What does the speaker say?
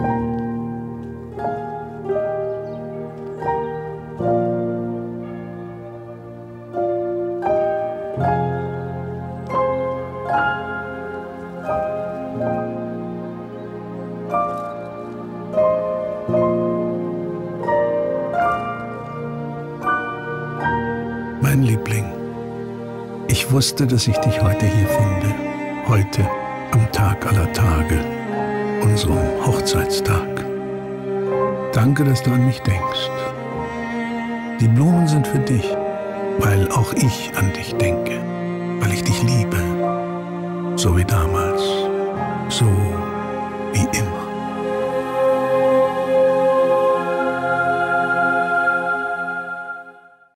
Mein Liebling, ich wusste, dass ich dich heute hier finde, heute am Tag aller Tage. Hochzeitstag. Danke, dass du an mich denkst. Die Blumen sind für dich, weil auch ich an dich denke, weil ich dich liebe, so wie damals, so wie immer.